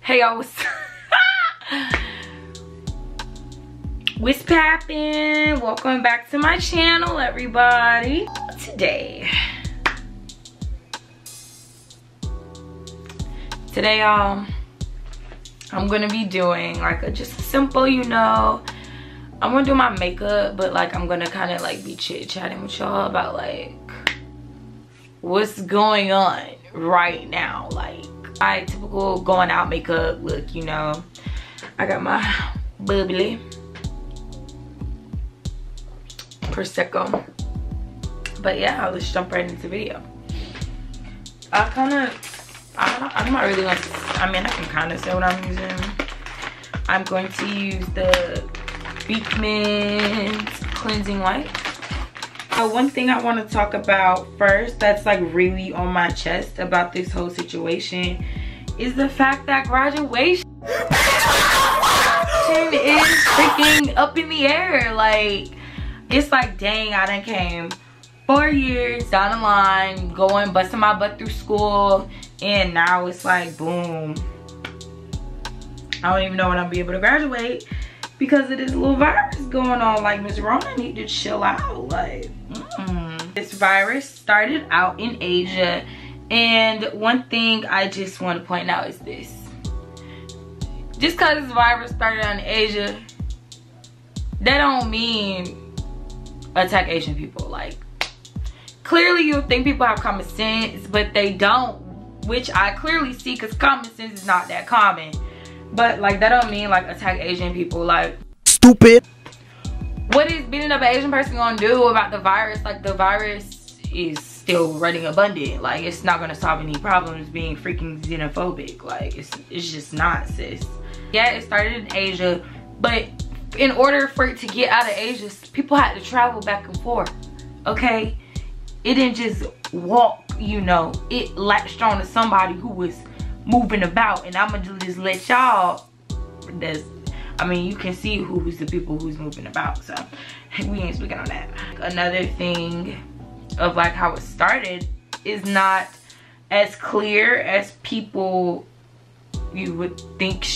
Hey y'all, what's What's poppin'? Welcome back to my channel, everybody. Today, today, y'all, I'm gonna be doing like a just simple, you know, I'm gonna do my makeup, but like I'm gonna kind of like be chit chatting with y'all about like what's going on right now, like my typical going out makeup look, you know. I got my bubbly Prosecco. But yeah, let's jump right into the video. I kind of, I'm not really going to, I mean, I can kind of say what I'm using. I'm going to use the Beekman Cleansing White. Uh, one thing I want to talk about first that's like really on my chest about this whole situation is the fact that graduation is freaking up in the air. Like, it's like, dang, I done came four years down the line, going, busting my butt through school, and now it's like, boom. I don't even know when I'll be able to graduate because of this little virus going on. Like, Miss Rona need to chill out. Like, mm. this virus started out in Asia. And one thing I just want to point out is this. Just because this virus started out in Asia, that don't mean attack Asian people. Like, clearly you think people have common sense, but they don't. Which I clearly see because common sense is not that common but like that don't mean like attack Asian people. Like stupid. What is beating up an Asian person gonna do about the virus? Like the virus is still running abundant. Like it's not gonna solve any problems being freaking xenophobic. Like it's it's just not, sis. Yeah, it started in Asia, but in order for it to get out of Asia, people had to travel back and forth. Okay? It didn't just walk, you know. It latched on to somebody who was moving about and i'm gonna just let y'all that's i mean you can see who's the people who's moving about so we ain't speaking on that. Another thing of like how it started is not as clear as people you would think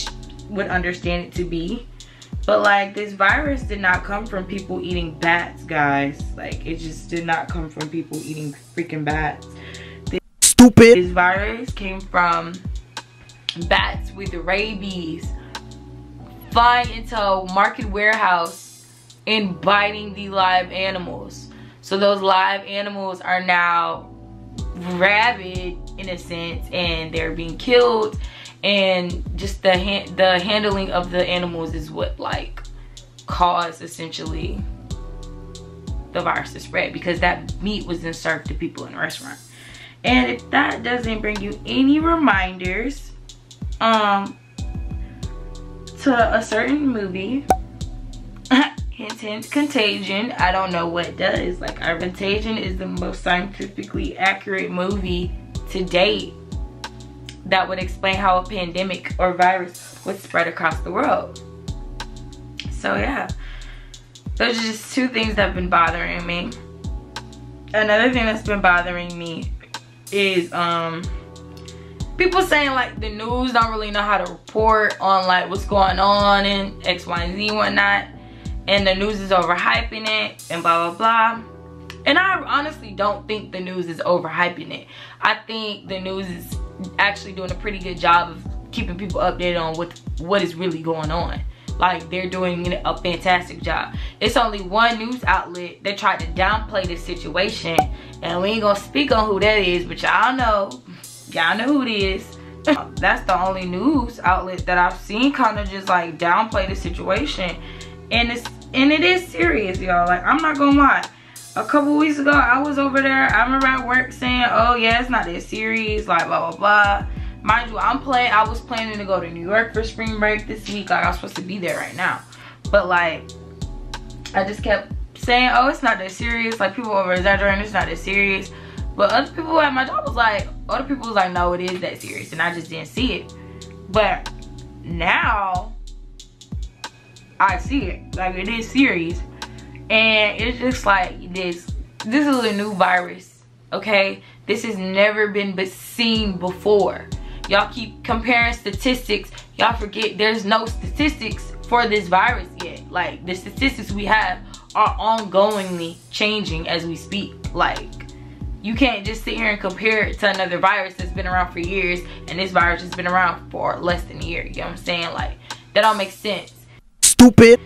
would understand it to be. But like this virus did not come from people eating bats guys. Like it just did not come from people eating freaking bats. This, stupid. This virus came from bats with rabies flying into a market warehouse and biting the live animals. So those live animals are now rabid in a sense and they're being killed and just the the handling of the animals is what like caused essentially the virus to spread because that meat was then served to people in the restaurant. And if that doesn't bring you any reminders um to a certain movie hint hint contagion. I don't know what does. Like our contagion is the most scientifically accurate movie to date that would explain how a pandemic or virus would spread across the world. So yeah. Those are just two things that have been bothering me. Another thing that's been bothering me is um people saying like the news don't really know how to report on like what's going on in X, Y, and Z and whatnot. And the news is overhyping it and blah, blah, blah. And I honestly don't think the news is overhyping it. I think the news is actually doing a pretty good job of keeping people updated on what, what is really going on. Like they're doing a fantastic job. It's only one news outlet that tried to downplay the situation. And we ain't gonna speak on who that is, but y'all know y'all know who it is. That's the only news outlet that i've seen kind of just like downplay the situation. And it's and it is serious y'all. Like i'm not gonna lie. A couple weeks ago i was over there. I remember at work saying oh yeah it's not that serious like blah blah blah. Mind you i'm playing i was planning to go to new york for spring break this week. Like i was supposed to be there right now. But like i just kept saying oh it's not that serious. Like people over exaggerating it's not that serious but other people at my job was like, other people was like, no, it is that serious. And I just didn't see it. But now I see it. Like it is serious. And it's just like this, this is a new virus okay? This has never been seen before. Y'all keep comparing statistics. Y'all forget there's no statistics for this virus yet. Like, the statistics we have are ongoingly changing as we speak. Like, you can't just sit here and compare it to another virus that's been around for years and this virus has been around for less than a year. You know what I'm saying? Like, that don't make sense. Stupid.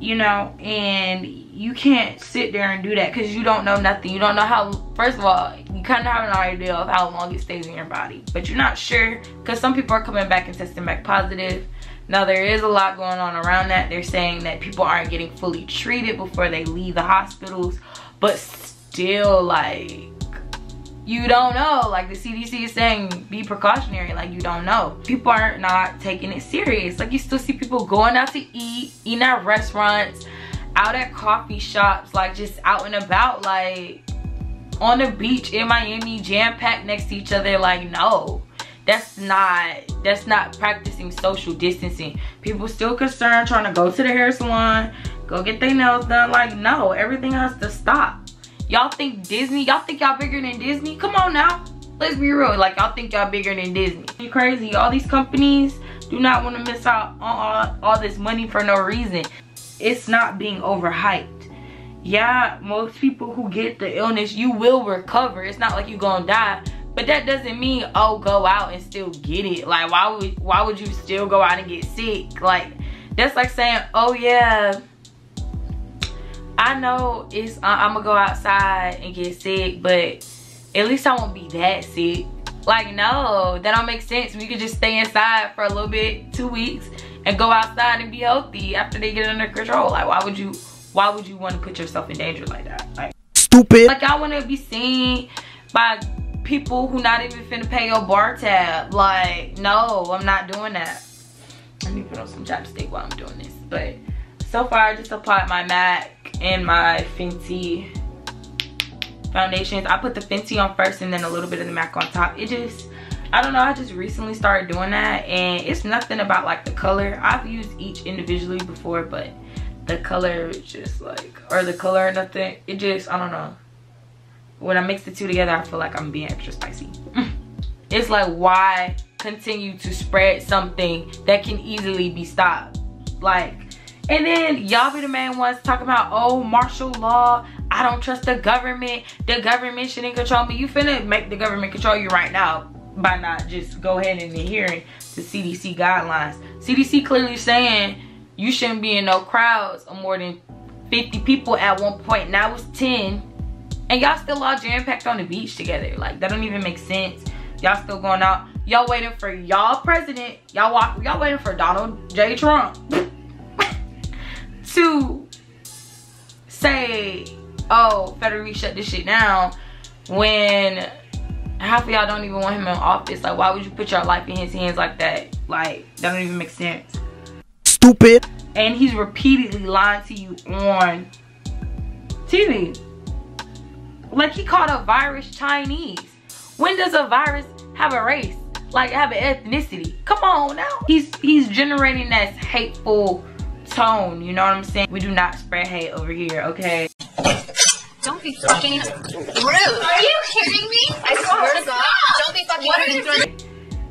You know, and you can't sit there and do that because you don't know nothing. You don't know how, first of all, you kind of have an idea of how long it stays in your body. But you're not sure because some people are coming back and testing back positive. Now, there is a lot going on around that. They're saying that people aren't getting fully treated before they leave the hospitals. But still, like, you don't know. Like the cdc is saying be precautionary. Like you don't know. People are not taking it serious. Like you still see people going out to eat eating at restaurants out at coffee shops like just out and about like on the beach in miami jam-packed next to each other. Like no. That's not that's not practicing social distancing. People still concerned trying to go to the hair salon go get their nails done. Like no. Everything has to stop Y'all think Disney? Y'all think y'all bigger than Disney? Come on now. Let's be real. Like, y'all think y'all bigger than Disney. You crazy. All these companies do not want to miss out on all, all this money for no reason. It's not being overhyped. Yeah, most people who get the illness, you will recover. It's not like you're gonna die. But that doesn't mean, oh, go out and still get it. Like, why would, why would you still go out and get sick? Like, that's like saying, oh, yeah, I know it's uh, I'm gonna go outside and get sick, but at least I won't be that sick. Like, no, that don't make sense. We could just stay inside for a little bit, two weeks, and go outside and be healthy after they get under control. Like, why would you, why would you want to put yourself in danger like that? Like, stupid. Like, I want to be seen by people who not even finna pay your bar tab. Like, no, I'm not doing that. Let me put on some chapstick while I'm doing this. But so far, I just applied my MAC and my Fenty foundations. I put the Fenty on first and then a little bit of the MAC on top. It just, I don't know, I just recently started doing that and it's nothing about like the color. I've used each individually before, but the color is just like, or the color or nothing, it just, I don't know. When I mix the two together, I feel like I'm being extra spicy. it's like, why continue to spread something that can easily be stopped? Like, and then y'all be the main ones talking about, oh, martial law. I don't trust the government. The government shouldn't control me. You finna make the government control you right now by not just go ahead and adhering to CDC guidelines. CDC clearly saying you shouldn't be in no crowds of more than 50 people at one point. Now it's 10. And y'all still all jam-packed on the beach together. Like, that don't even make sense. Y'all still going out. Y'all waiting for y'all president. Y'all. Y'all waiting for Donald J. Trump to say, oh, Federer shut this shit down when half of y'all don't even want him in office. Like, why would you put your life in his hands like that? Like, that don't even make sense. Stupid. And he's repeatedly lying to you on TV. Like, he called a virus Chinese. When does a virus have a race? Like, have an ethnicity? Come on now. He's, he's generating that hateful tone, you know what I'm saying? We do not spread hate over here, okay? Don't be fucking rude. Are you kidding me? I swear to God. Don't be fucking rude.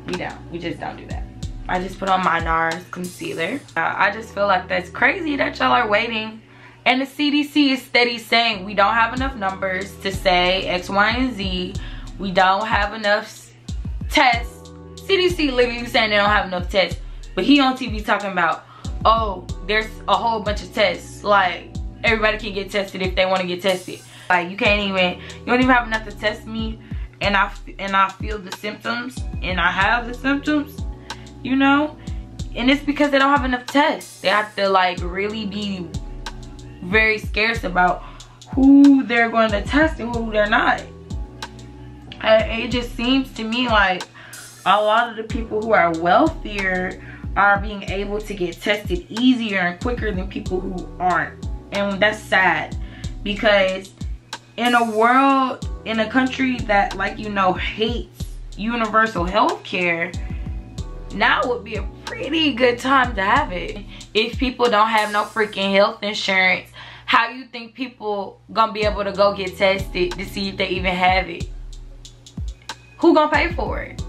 We don't. We just don't do that. I just put on my NARS concealer. Uh, I just feel like that's crazy that y'all are waiting. And the CDC is steady saying we don't have enough numbers to say X, Y, and Z. We don't have enough tests. CDC literally saying they don't have enough tests. But he on TV talking about oh, there's a whole bunch of tests. Like, everybody can get tested if they want to get tested. Like, you can't even, you don't even have enough to test me and I, and I feel the symptoms and I have the symptoms, you know? And it's because they don't have enough tests. They have to, like, really be very scarce about who they're going to test and who they're not. it just seems to me like a lot of the people who are wealthier are being able to get tested easier and quicker than people who aren't. And that's sad because in a world, in a country that like you know hates universal health care, now would be a pretty good time to have it. If people don't have no freaking health insurance, how you think people gonna be able to go get tested to see if they even have it? Who gonna pay for it?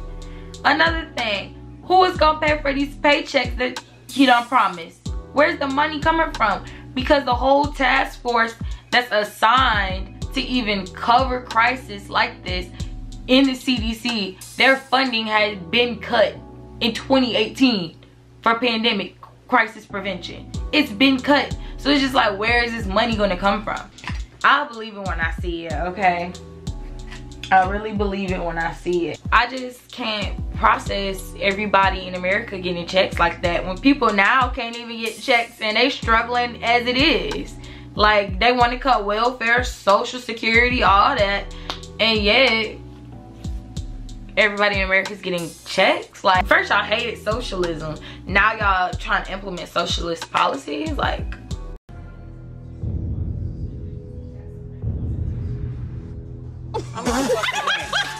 Another thing, who is gonna pay for these paychecks that he don't promise? Where's the money coming from? Because the whole task force that's assigned to even cover crisis like this in the CDC, their funding has been cut in 2018 for pandemic crisis prevention. It's been cut. So it's just like, where is this money gonna come from? I believe it when I see it, okay? I really believe it when I see it. I just can't process everybody in America getting checks like that when people now can't even get checks and they struggling as it is. Like they want to cut welfare, social security, all that. And yet everybody in America is getting checks. Like first y'all hated socialism. Now y'all trying to implement socialist policies. Like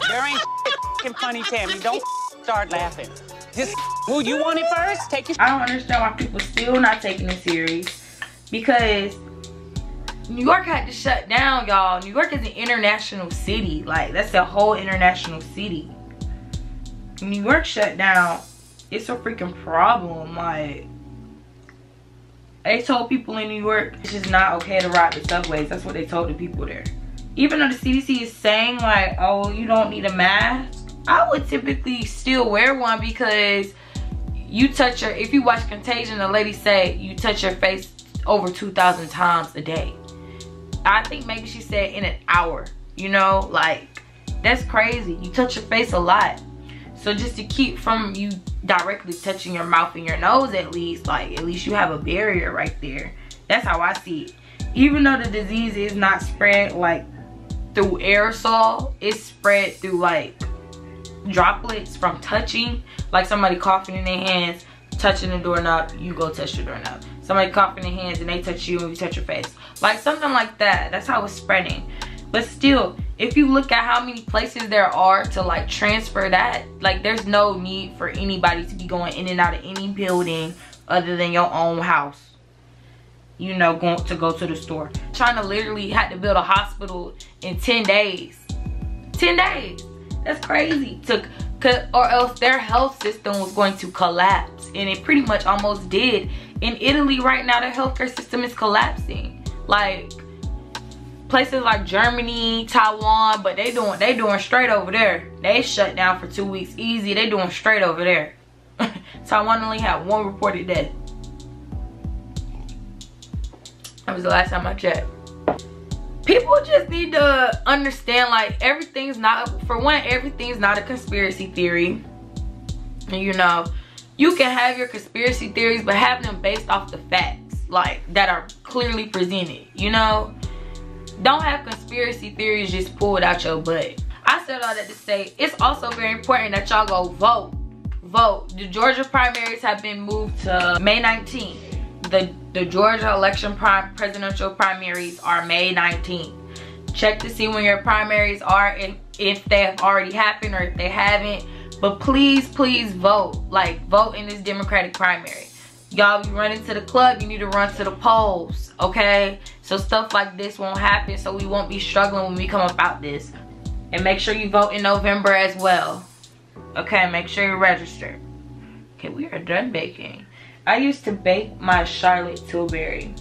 there ain't funny, Tammy. Don't start laughing. Just who you want it first? Take your. I don't understand why people still not taking it serious because New York had to shut down, y'all. New York is an international city. Like that's a whole international city. New York shut down. It's a freaking problem. Like they told people in New York it's just not okay to ride the subways. That's what they told the people there even though the CDC is saying like, oh, you don't need a mask, I would typically still wear one because you touch your, if you watch Contagion, the lady say you touch your face over 2,000 times a day. I think maybe she said in an hour, you know, like that's crazy. You touch your face a lot. So just to keep from you directly touching your mouth and your nose at least, like at least you have a barrier right there. That's how I see it. Even though the disease is not spread like through aerosol it's spread through like droplets from touching. Like somebody coughing in their hands touching the doorknob you go touch the doorknob. Somebody coughing in their hands and they touch you and you touch your face. Like something like that. That's how it's spreading. But still if you look at how many places there are to like transfer that like there's no need for anybody to be going in and out of any building other than your own house you know, going to go to the store. China literally had to build a hospital in 10 days. 10 days. That's crazy. Took or else their health system was going to collapse. And it pretty much almost did. In Italy right now, their healthcare system is collapsing. Like places like Germany, Taiwan, but they doing they doing straight over there. They shut down for two weeks easy. They doing straight over there. Taiwan only had one reported death. That was the last time I checked. People just need to understand like everything's not, for one, everything's not a conspiracy theory. You know, you can have your conspiracy theories, but have them based off the facts, like that are clearly presented, you know? Don't have conspiracy theories just pulled out your butt. I said all that to say, it's also very important that y'all go vote. Vote. The Georgia primaries have been moved to May 19th the, the Georgia election presidential primaries are May 19th. Check to see when your primaries are, if, if they have already happened or if they haven't. But please, please vote. Like, vote in this Democratic primary. Y'all be running to the club, you need to run to the polls, okay? So stuff like this won't happen, so we won't be struggling when we come about this. And make sure you vote in November as well. Okay, make sure you're registered. Okay, we are done baking. I used to bake my Charlotte Tilbury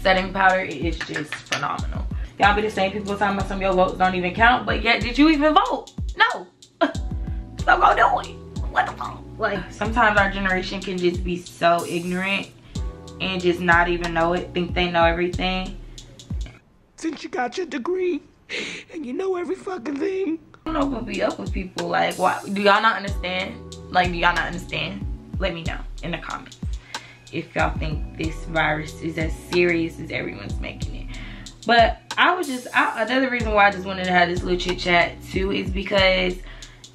setting powder. It is just phenomenal. Y'all be the same people talking about some of your votes don't even count, but yet did you even vote? No. so go do it. What the fuck? Like sometimes our generation can just be so ignorant and just not even know it, think they know everything. Since you got your degree and you know every fucking thing. I don't know what be up with people. Like, why do y'all not understand? Like, do y'all not understand? let me know in the comments. If y'all think this virus is as serious as everyone's making it. But i was just I, another reason why i just wanted to have this little chit chat too is because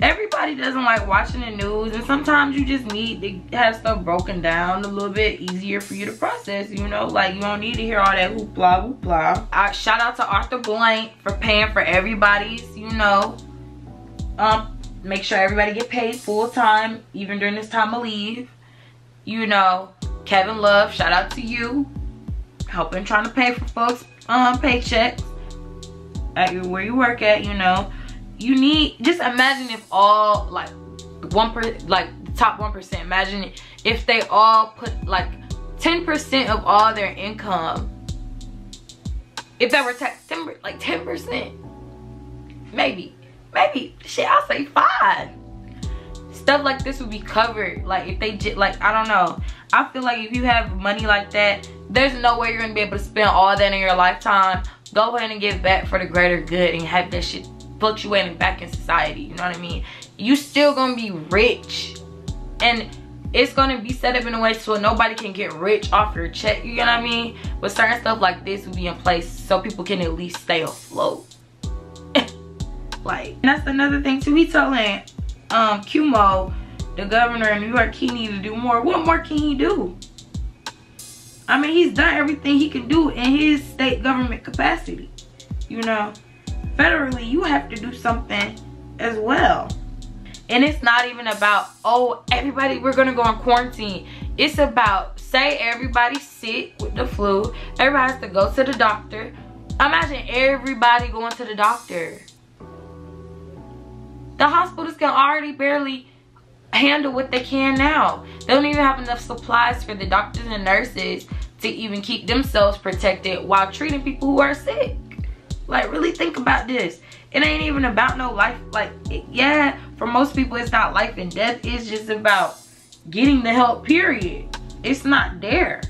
everybody doesn't like watching the news and sometimes you just need to have stuff broken down a little bit easier for you to process you know? Like you don't need to hear all that hoopla hoopla I, shout out to arthur blank for paying for everybody's you know um make sure everybody get paid full time even during this time of leave you know kevin love shout out to you helping trying to pay for folks um paychecks at your, where you work at, you know. You need just imagine if all like one per like top one percent. Imagine if they all put like 10% of all their income. If that were tax 10 like 10%. Maybe. Maybe shit, I'll say five. Stuff like this would be covered. Like if they just like I don't know. I feel like if you have money like that, there's no way you're gonna be able to spend all that in your lifetime. Go ahead and give back for the greater good and have that shit fluctuating back in society. You know what I mean? You still gonna be rich. And it's gonna be set up in a way so nobody can get rich off your check, you know what I mean? But certain stuff like this will be in place so people can at least stay afloat. like, that's another thing too. He telling um Cuomo, the governor in New York, he need to do more. What more can he do? I mean, he's done everything he can do in his state government capacity. You know, federally, you have to do something as well. And it's not even about, oh, everybody, we're gonna go on quarantine. It's about, say everybody sick with the flu, everybody has to go to the doctor. Imagine everybody going to the doctor. The hospitals can already barely handle what they can now. They don't even have enough supplies for the doctors and nurses to even keep themselves protected while treating people who are sick. Like, really think about this. It ain't even about no life. Like, it, yeah, for most people, it's not life and death. It's just about getting the help, period. It's not there.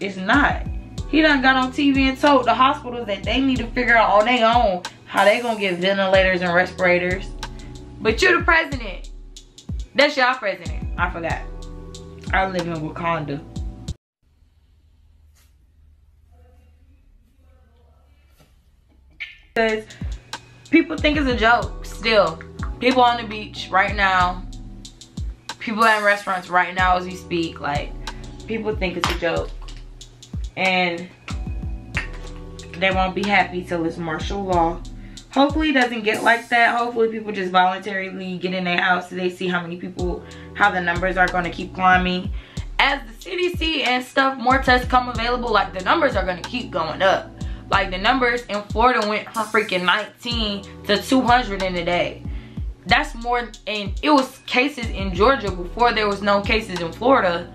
It's not. He done got on TV and told the hospitals that they need to figure out on their own how they gonna get ventilators and respirators. But you're the president. That's y'all president. I forgot. I live in Wakanda. Because people think it's a joke still. People on the beach right now. People in restaurants right now as we speak. Like, people think it's a joke. And they won't be happy till it's martial law. Hopefully it doesn't get like that. Hopefully people just voluntarily get in their house so they see how many people, how the numbers are going to keep climbing. As the CDC and stuff, more tests come available, like the numbers are going to keep going up. Like the numbers in Florida went from freaking 19 to 200 in a day. That's more, and it was cases in Georgia before there was no cases in Florida.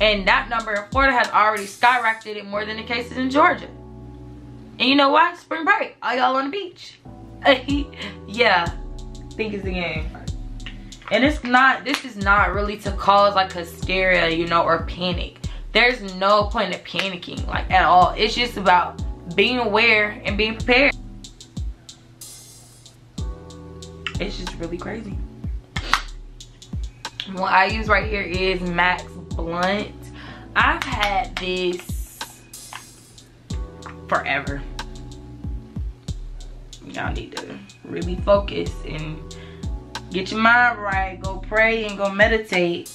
And that number in Florida has already skyrocketed it more than the cases in Georgia. And you know what? Spring break. All y'all on the beach. yeah. Think it's the game. And it's not, this is not really to cause like hysteria, you know, or panic. There's no point in panicking, like at all. It's just about being aware and being prepared. It's just really crazy. What I use right here is Max Blunt. I've had this forever. Y'all need to really focus and get your mind right. Go pray and go meditate.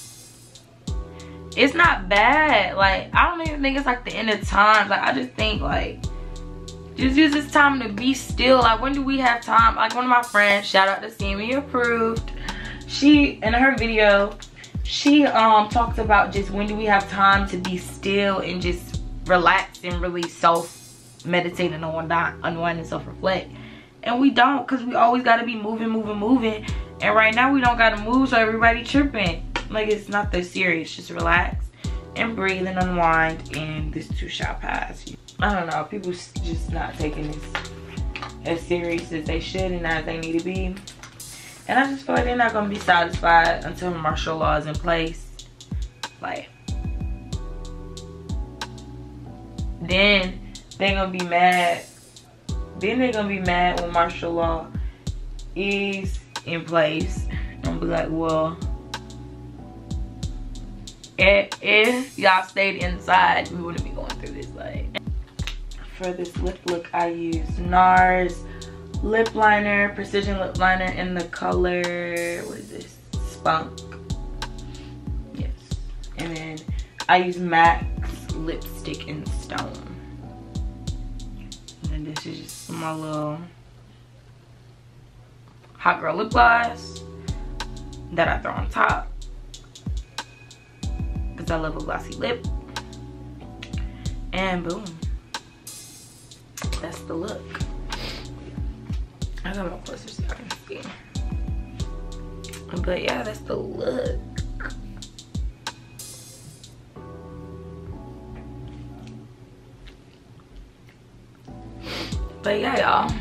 It's not bad. Like, I don't even think it's like the end of times. Like, I just think like just use this time to be still like when do we have time like one of my friends shout out to Simi approved she in her video she um talks about just when do we have time to be still and just relax and really self meditate and unwind, unwind and self-reflect and we don't because we always got to be moving moving moving and right now we don't got to move so everybody tripping like it's not that serious just relax and breathe and unwind and this too shall pass I don't know, people just not taking this as serious as they should and as they need to be. And I just feel like they're not gonna be satisfied until martial law is in place. Like, then they're gonna be mad. Then they're gonna be mad when martial law is in place. I'm be like, well, if, y'all stayed inside, we wouldn't be going through this. Like, for this lip look, I use NARS lip liner, precision lip liner in the color, what is this? Spunk. Yes. And then I use MAC lipstick in stone. And this is my little hot girl lip gloss that I throw on top because I love a glossy lip. And boom. That's the look. I got my closer so I can see. But yeah, that's the look. But yeah, y'all.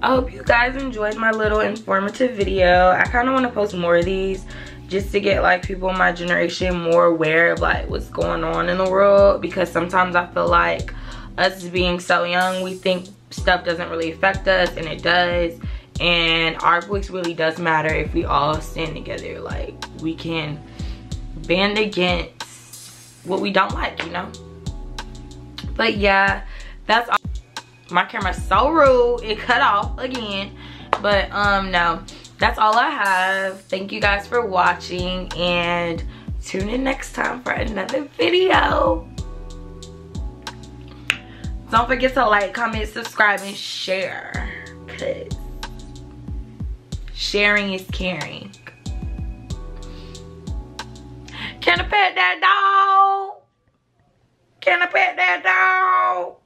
I hope you guys enjoyed my little informative video. I kind of want to post more of these just to get like people in my generation more aware of like what's going on in the world because sometimes I feel like us being so young we think stuff doesn't really affect us and it does and our voice really does matter if we all stand together like we can band against what we don't like you know but yeah that's all my camera's so rude it cut off again. But um no that's all i have. Thank you guys for watching and tune in next time for another video. Don't forget to like comment subscribe and share because sharing is caring. Can i pet that dog? Can i pet that dog